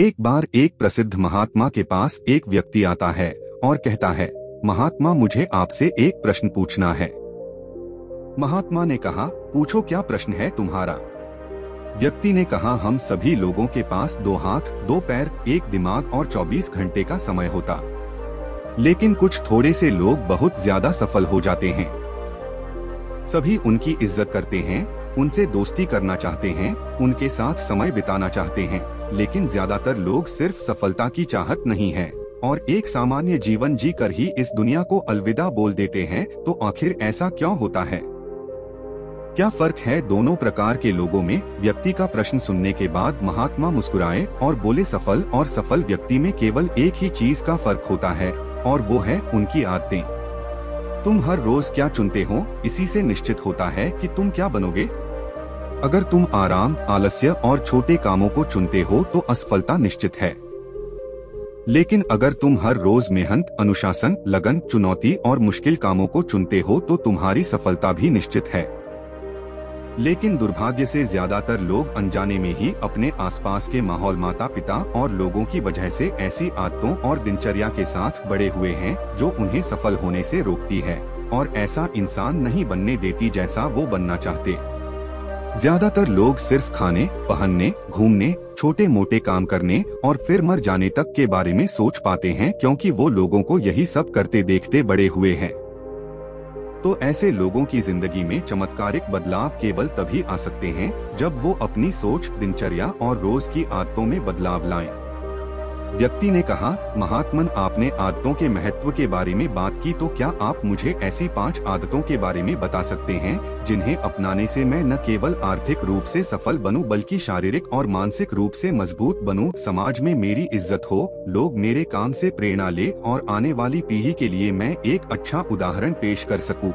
एक बार एक प्रसिद्ध महात्मा के पास एक व्यक्ति आता है और कहता है, महात्मा, मुझे आपसे एक प्रश्न पूछना है। महात्मा ने कहा, पूछो, क्या प्रश्न है तुम्हारा? व्यक्ति ने कहा, हम सभी लोगों के पास दो हाथ, दो पैर, एक दिमाग और 24 घंटे का समय होता। लेकिन कुछ थोड़े से लोग बहुत ज़्यादा सफल हो जाते हैं। सभी उनकी इज़्ज़त करते हैं, उनसे दोस्ती करना चाहते हैं, उनके साथ समय बिताना चाहते हैं। लेकिन ज़्यादातर लोग सिर्फ़ सफलता की चाहत नहीं है। और एक सामान्य जीवन जी कर ही इस दुनिया को अलविदा बोल देते हैं तो आखिर ऐसा क्यों होता है? क्या फ़र्क है दोनों प्रकार के लोगों में? व्यक्ति का प्रश्न सुनने के बाद महात्मा मुस्कुराए और बोले, सफल और सफल व्यक्ति में केवल एक ही चीज़ का फ़र्क होता है, और वो है उनकी आदतें। तुम हर रोज क्या चुनते हो? इसी से निश्चित होता है कि तुम क्या बनोगे? अगर तुम आराम, आलस्य और छोटे कामों को चुनते हो तो असफलता निश्चित है। लेकिन अगर तुम हर रोज मेहनत, अनुशासन, लगन, चुनौती और मुश्किल कामों को चुनते हो तो तुम्हारी सफलता भी निश्चित है। लेकिन दुर्भाग्य से ज़्यादातर लोग अनजाने में ही अपने आसपास के माहौल माता पिता और लोगों की वजह से ऐसी आदतों और दिनचर्या के साथ बड़े हुए हैं, जो उन्हें सफल होने से रोकती है, और ऐसा इंसान नहीं बनने देती जैसा वो बनना चाहते। ज़्यादातर लोग सिर्फ़ खाने, पहनने, घूमने, छोटे मोटे काम करने और फिर मर जाने तक के बारे में सोच पाते हैं क्योंकि वो लोगों को यही सब करते देखते बड़े हुए हैं तो ऐसे लोगों की ज़िंदगी में चमत्कारिक बदलाव केवल तभी आ सकते हैं जब वो अपनी सोच, दिनचर्या और रोज की आदतों में बदलाव लाएँ। व्यक्ति ने कहा महात्मन आपने आदतों के महत्व के बारे में बात की तो क्या आप मुझे ऐसी पाँच आदतों के बारे में बता सकते हैं जिन्हें अपनाने से मैं न केवल आर्थिक रूप से सफल बनूं बल्कि शारीरिक और मानसिक रूप से मज़बूत बनूं, समाज में मेरी इज़्ज़त हो लोग मेरे काम से प्रेरणा ले और आने वाली पीढ़ी के लिए मैं एक अच्छा उदाहरण पेश कर सकूँ।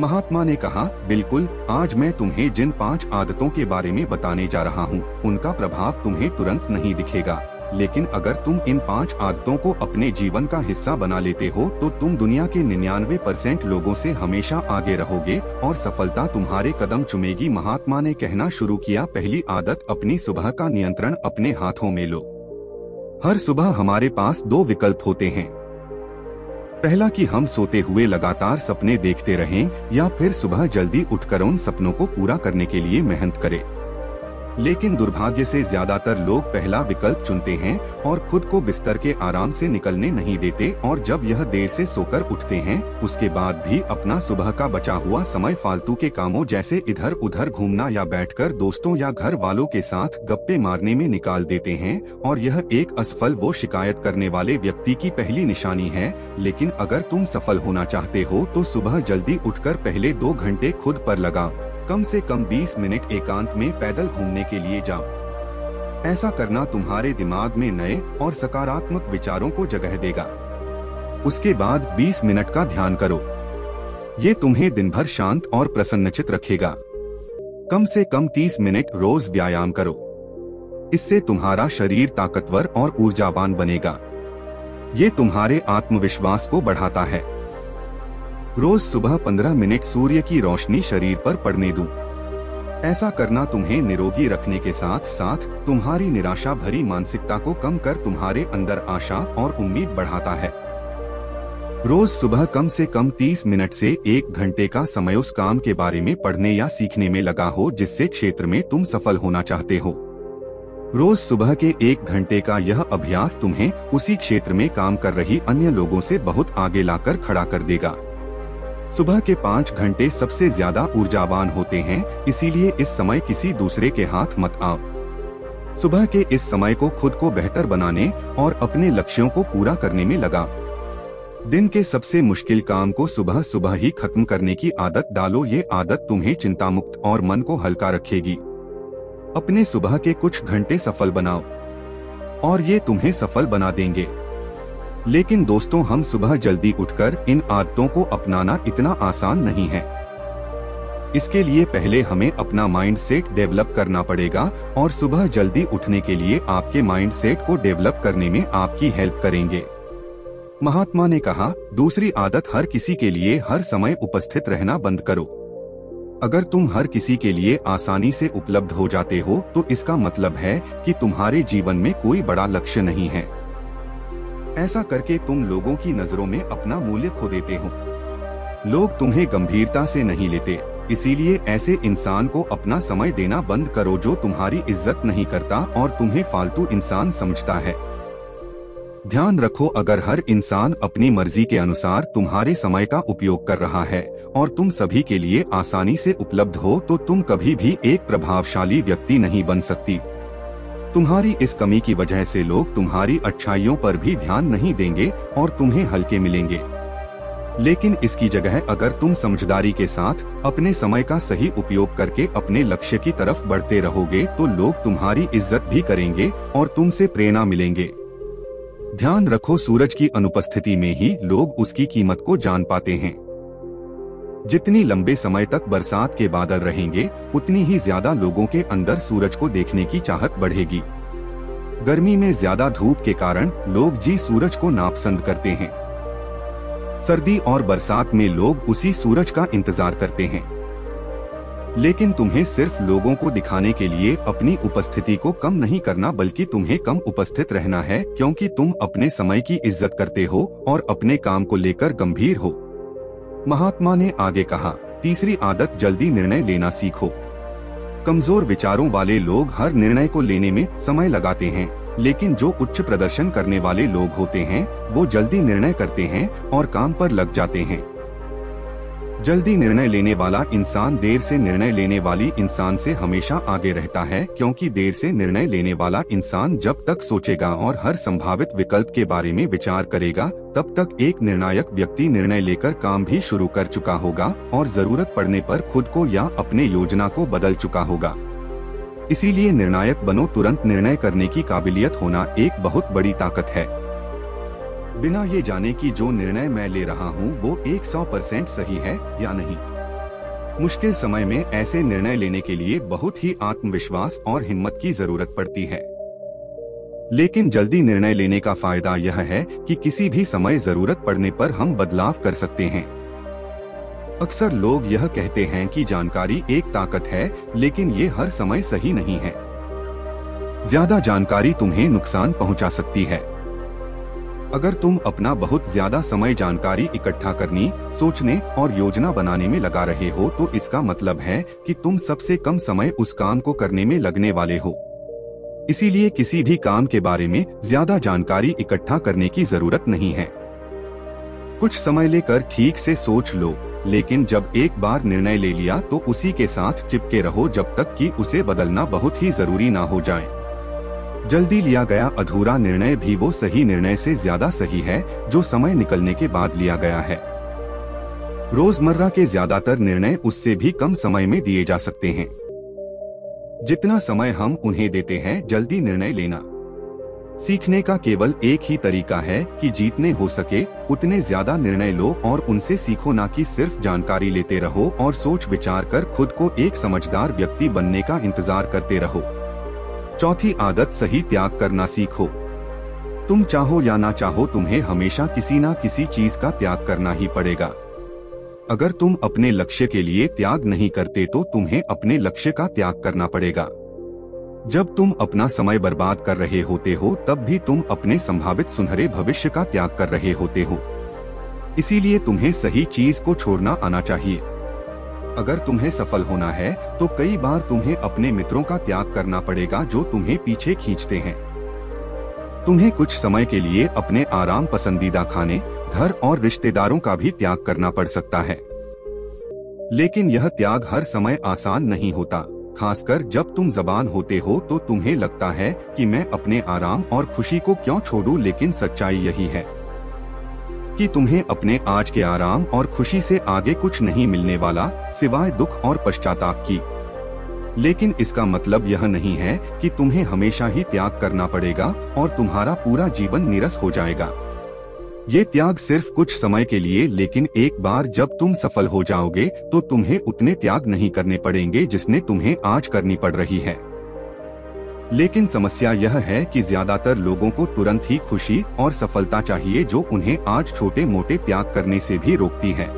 महात्मा ने कहा बिल्कुल आज मैं तुम्हें जिन पाँच आदतों के बारे में बताने जा रहा हूँ उनका प्रभाव तुम्हें तुरंत नहीं दिखेगा लेकिन अगर तुम इन पाँच आदतों को अपने जीवन का हिस्सा बना लेते हो तो तुम दुनिया के निन्यानवे परसेंट लोगों से हमेशा आगे रहोगे, और सफलता तुम्हारे कदम चुमेगी। महात्मा ने कहना शुरू किया, पहली आदत अपनी सुबह का नियंत्रण अपने हाथों में लो। हर सुबह हमारे पास दो विकल्प होते हैं। पहला कि हम सोते हुए लगातार सपने देखते रहें, या फिर सुबह जल्दी उठकर उन सपनों को पूरा करने के लिए मेहनत करें। लेकिन दुर्भाग्य से ज़्यादातर लोग पहला विकल्प चुनते हैं और खुद को बिस्तर के आराम से निकलने नहीं देते और जब यह देर से सोकर उठते हैं, उसके बाद भी अपना सुबह का बचा हुआ समय फालतू के कामों जैसे इधर उधर घूमना या बैठकर दोस्तों या घर वालों के साथ गप्पे मारने में निकाल देते हैं और यह एक असफल वो शिकायत करने वाले व्यक्ति की पहली निशानी है। लेकिन अगर तुम सफल होना चाहते हो तो सुबह जल्दी उठकर पहले दो घंटे खुद पर लगाओ कम से कम 20 मिनट एकांत में पैदल घूमने के लिए जाओ। ऐसा करना तुम्हारे दिमाग में नए और सकारात्मक विचारों को जगह देगा। उसके बाद 20 मिनट का ध्यान करो। ये तुम्हें दिन भर शांत और प्रसन्नचित रखेगा। कम से कम 30 मिनट रोज व्यायाम करो। इससे तुम्हारा शरीर ताकतवर और ऊर्जावान बनेगा। ये तुम्हारे आत्मविश्वास को बढ़ाता है। रोज सुबह 15 मिनट सूर्य की रोशनी शरीर पर पड़ने दूँ। ऐसा करना तुम्हें निरोगी रखने के साथ साथ तुम्हारी निराशा भरी मानसिकता को कम कर तुम्हारे अंदर आशा और उम्मीद बढ़ाता है। रोज सुबह कम से कम 30 मिनट से एक घंटे का समय उस काम के बारे में पढ़ने या सीखने में लगा हो जिससे क्षेत्र में तुम सफल होना चाहते हो। रोज सुबह के एक घंटे का यह अभ्यास तुम्हें उसी क्षेत्र में काम कर रही अन्य लोगों से बहुत आगे लाकर खड़ा कर देगा। सुबह के पाँच घंटे सबसे ज़्यादा ऊर्जावान होते हैं, इसीलिए इस समय किसी दूसरे के हाथ मत आओ। सुबह के इस समय को खुद को बेहतर बनाने और अपने लक्ष्यों को पूरा करने में लगा दिन के सबसे मुश्किल काम को सुबह सुबह ही खत्म करने की आदत डालो, ये आदत तुम्हें चिंता मुक्त और मन को हल्का रखेगी। अपने सुबह के कुछ घंटे सफल बनाओ, और ये तुम्हें सफल बना देंगे। लेकिन दोस्तों, हम सुबह जल्दी उठकर इन आदतों को अपनाना इतना आसान नहीं है। इसके लिए पहले हमें अपना माइंड सेट डेवलप करना पड़ेगा और सुबह जल्दी उठने के लिए आपके माइंड सेट को डेवलप करने में आपकी हेल्प करेंगे। महात्मा ने कहा, दूसरी आदत हर किसी के लिए हर समय उपस्थित रहना बंद करो। अगर तुम हर किसी के लिए आसानी से उपलब्ध हो जाते हो तो इसका मतलब है कि तुम्हारे जीवन में कोई बड़ा लक्ष्य नहीं है। ऐसा करके तुम लोगों की नज़रों में अपना मूल्य खो देते हो। लोग तुम्हें गंभीरता से नहीं लेते, इसीलिए ऐसे इंसान को अपना समय देना बंद करो जो तुम्हारी इज़्ज़त नहीं करता और तुम्हें फालतू इंसान समझता है। ध्यान रखो, अगर हर इंसान अपनी मर्ज़ी के अनुसार तुम्हारे समय का उपयोग कर रहा है और तुम सभी के लिए आसानी से उपलब्ध हो तो तुम कभी भी एक प्रभावशाली व्यक्ति नहीं बन सकती। तुम्हारी इस कमी की वजह से लोग तुम्हारी अच्छाइयों पर भी ध्यान नहीं देंगे और तुम्हें हल्के मिलेंगे। लेकिन इसकी जगह अगर तुम समझदारी के साथ अपने समय का सही उपयोग करके अपने लक्ष्य की तरफ़ बढ़ते रहोगे तो लोग तुम्हारी इज़्ज़त भी करेंगे और तुमसे प्रेरणा मिलेंगे। ध्यान रखो, सूरज की अनुपस्थिति में ही लोग उसकी कीमत को जान पाते हैं। जितनी लंबे समय तक बरसात के बादल रहेंगे, उतनी ही ज़्यादा लोगों के अंदर सूरज को देखने की चाहत बढ़ेगी। गर्मी में ज़्यादा धूप के कारण लोग जी सूरज को नापसंद करते हैं। सर्दी और बरसात में लोग उसी सूरज का इंतज़ार करते हैं। लेकिन तुम्हें सिर्फ़ लोगों को दिखाने के लिए अपनी उपस्थिति को कम नहीं करना, बल्कि तुम्हें कम उपस्थित रहना है, क्योंकि तुम अपने समय की इज़्ज़त करते हो और अपने काम को लेकर गंभीर हो। महात्मा ने आगे कहा, तीसरी आदत, जल्दी निर्णय लेना सीखो। कमज़ोर विचारों वाले लोग हर निर्णय को लेने में समय लगाते हैं, लेकिन जो उच्च प्रदर्शन करने वाले लोग होते हैं, वो जल्दी निर्णय करते हैं और काम पर लग जाते हैं। जल्दी निर्णय लेने वाला इंसान देर से निर्णय लेने वाली इंसान से हमेशा आगे रहता है, क्योंकि देर से निर्णय लेने वाला इंसान जब तक सोचेगा और हर संभावित विकल्प के बारे में विचार करेगा, तब तक एक निर्णायक व्यक्ति निर्णय लेकर काम भी शुरू कर चुका होगा और ज़रूरत पड़ने पर खुद को या अपने योजना को बदल चुका होगा। इसीलिए निर्णायक बनो तुरंत निर्णय करने की काबिलियत होना एक बहुत बड़ी ताकत है। बिना ये जाने कि जो निर्णय मैं ले रहा हूँ, वो एक सौ परसेंट सही है या नहीं? मुश्किल समय में ऐसे निर्णय लेने के लिए बहुत ही आत्मविश्वास और हिम्मत की ज़रूरत पड़ती है। लेकिन जल्दी निर्णय लेने का फ़ायदा यह है कि किसी भी समय ज़रूरत पड़ने पर हम बदलाव कर सकते हैं। अक्सर लोग यह कहते हैं कि जानकारी एक ताकत है, लेकिन ये हर समय सही नहीं है। ज़्यादा जानकारी तुम्हें नुकसान पहुँचा सकती है। अगर तुम अपना बहुत ज़्यादा समय जानकारी इकट्ठा करनी, सोचने और योजना बनाने में लगा रहे हो तो इसका मतलब है कि तुम सबसे कम समय उस काम को करने में लगने वाले हो। इसीलिए किसी भी काम के बारे में ज़्यादा जानकारी इकट्ठा करने की ज़रूरत नहीं है। कुछ समय लेकर ठीक से सोच लो, लेकिन जब एक बार निर्णय ले लिया तो उसी के साथ चिपके रहो जब तक कि उसे बदलना बहुत ही ज़रूरी ना हो जाए। जल्दी लिया गया अधूरा निर्णय भी वो सही निर्णय से ज़्यादा सही है, जो समय निकलने के बाद लिया गया है। रोज़मर्रा के ज़्यादातर निर्णय उससे भी कम समय में दिए जा सकते हैं। जितना समय हम उन्हें देते हैं, जल्दी निर्णय लेना। सीखने का केवल एक ही तरीका है कि जीतने हो सके, उतने ज़्यादा निर्णय लो और उनसे सीखो ना कि सिर्फ़ जानकारी लेते रहो और सोच विचार कर खुद को एक समझदार व्यक्ति बनने का इंतज़ार करते रहो। चौथी आदत सही त्याग करना सीखो। तुम चाहो या ना चाहो तुम्हें हमेशा किसी ना किसी चीज़ का त्याग करना ही पड़ेगा। अगर तुम अपने लक्ष्य के लिए त्याग नहीं करते तो तुम्हें अपने लक्ष्य का त्याग करना पड़ेगा। जब तुम अपना समय बर्बाद कर रहे होते हो, तब भी तुम अपने संभावित सुनहरे भविष्य का त्याग कर रहे होते हो। इसीलिए तुम्हें सही चीज़ को छोड़ना आना चाहिए। अगर तुम्हें सफल होना है तो कई बार तुम्हें अपने मित्रों का त्याग करना पड़ेगा जो तुम्हें पीछे खींचते हैं। तुम्हें कुछ समय के लिए अपने आराम पसंदीदा खाने, घर और रिश्तेदारों का भी त्याग करना पड़ सकता है। लेकिन यह त्याग हर समय आसान नहीं होता, खासकर जब तुम जबान होते हो तो तुम्हें लगता है कि मैं अपने आराम और खुशी को क्यों छोड़ूं, लेकिन सच्चाई यही है। कि तुम्हें अपने आज के आराम और खुशी से आगे कुछ नहीं मिलने वाला, सिवाय दुख और पश्चाताप की। लेकिन इसका मतलब यह नहीं है कि तुम्हें हमेशा ही त्याग करना पड़ेगा और तुम्हारा पूरा जीवन निरस हो जाएगा। ये त्याग सिर्फ़ कुछ समय के लिए, लेकिन एक बार जब तुम सफल हो जाओगे तो तुम्हें उतने त्याग नहीं करने पड़ेंगे जिसने तुम्हें आज करनी पड़ रही है। लेकिन समस्या यह है कि ज़्यादातर लोगों को तुरंत ही खुशी और सफलता चाहिए जो उन्हें आज छोटे मोटे त्याग करने से भी रोकती है।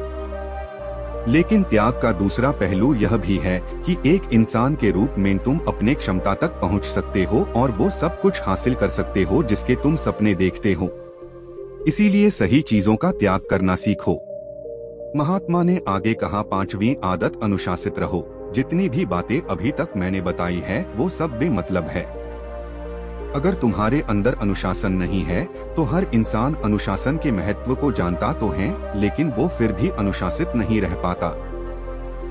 लेकिन त्याग का दूसरा पहलू यह भी है कि एक इंसान के रूप में तुम अपने क्षमता तक पहुँच सकते हो और वो सब कुछ हासिल कर सकते हो जिसके तुम सपने देखते हो। इसीलिए सही चीज़ों का त्याग करना सीखो। महात्मा ने आगे कहा, पांचवी आदत अनुशासित रहो। जितनी भी बातें अभी तक मैंने बताई है, वो सब बेमतलब है। अगर तुम्हारे अंदर अनुशासन नहीं है तो हर इंसान अनुशासन के महत्व को जानता तो है, लेकिन वो फिर भी अनुशासित नहीं रह पाता।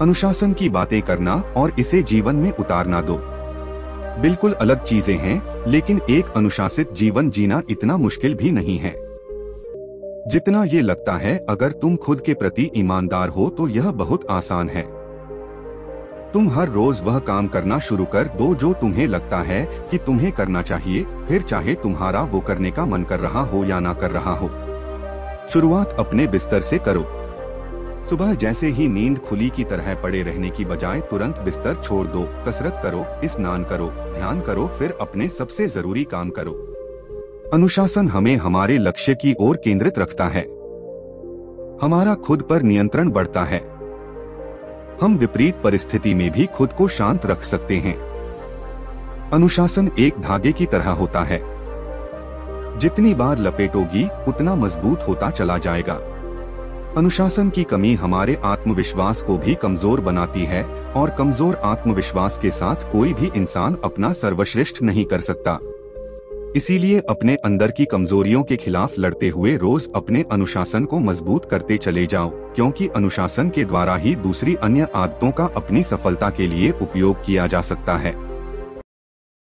अनुशासन की बातें करना और इसे जीवन में उतारना दो। बिल्कुल अलग चीज़ें हैं, लेकिन एक अनुशासित जीवन जीना इतना मुश्किल भी नहीं है। जितना ये लगता है, अगर तुम खुद के प्रति ईमानदार हो तो यह बहुत आसान है। तुम हर रोज वह काम करना शुरू कर दो जो तुम्हें लगता है कि तुम्हें करना चाहिए, फिर चाहे तुम्हारा वो करने का मन कर रहा हो या ना कर रहा हो। शुरुआत अपने बिस्तर से करो। सुबह जैसे ही नींद खुली की तरह पड़े रहने की बजाय तुरंत बिस्तर छोड़ दो, कसरत करो, स्नान करो, ध्यान करो, फिर अपने सबसे ज़रूरी काम करो। अनुशासन हमें हमारे लक्ष्य की ओर केंद्रित रखता है। हमारा खुद पर नियंत्रण बढ़ता है। हम विपरीत परिस्थिति में भी खुद को शांत रख सकते हैं। अनुशासन एक धागे की तरह होता है। जितनी बार लपेटोगी, उतना मज़बूत होता चला जाएगा। अनुशासन की कमी हमारे आत्मविश्वास को भी कमज़ोर बनाती है, और कमज़ोर आत्मविश्वास के साथ कोई भी इंसान अपना सर्वश्रेष्ठ नहीं कर सकता। इसीलिए अपने अंदर की कमजोरियों के खिलाफ लड़ते हुए रोज अपने अनुशासन को मज़बूत करते चले जाओ, क्योंकि अनुशासन के द्वारा ही दूसरी अन्य आदतों का अपनी सफलता के लिए उपयोग किया जा सकता है।